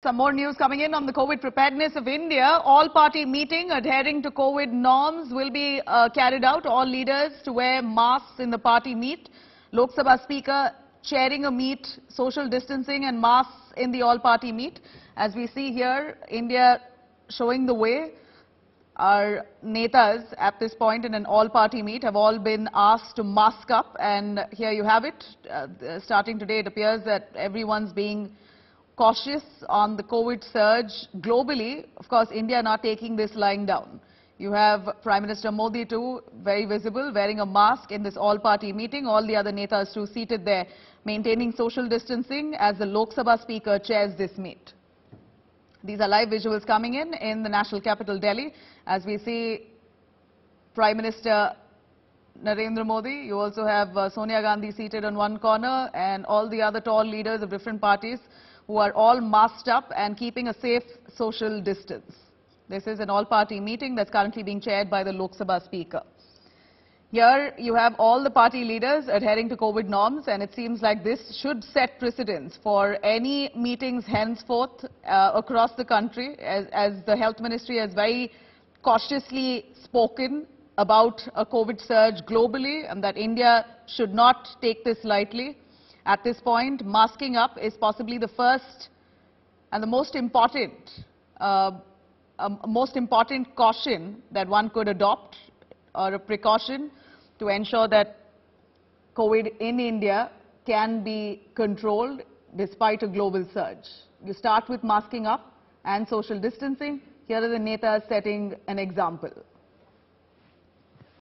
Some more news coming in on the COVID preparedness of India. All-party meeting adhering to COVID norms will be uh, carried out. All leaders to wear masks in the party meet. Lok Sabha Speaker chairing a meet, social distancing and masks in the all-party meet. As we see here, India showing the way. Our netas at this point in an all-party meet have all been asked to mask up and here you have it. Uh, starting today, it appears that everyone's being cautious on the COVID surge globally. Of course, India not taking this lying down. You have Prime Minister Modi too, very visible, wearing a mask in this all-party meeting. All the other netas too seated there, maintaining social distancing as the Lok Sabha Speaker chairs this meet. These are live visuals coming in in the national capital, Delhi, as we see Prime Minister Narendra Modi. You also have uh, Sonia Gandhi seated on one corner and all the other tall leaders of different parties who are all masked up and keeping a safe social distance. This is an all-party meeting that's currently being chaired by the Lok Sabha Speaker. Here you have all the party leaders adhering to COVID norms and it seems like this should set precedence for any meetings henceforth uh, across the country as, as the Health Ministry has very cautiously spoken about a COVID surge globally and that India should not take this lightly. At this point, masking up is possibly the first and the most important, uh, um, most important caution that one could adopt or a precaution to ensure that COVID in India can be controlled despite a global surge. You start with masking up and social distancing. Here are the netas setting an example.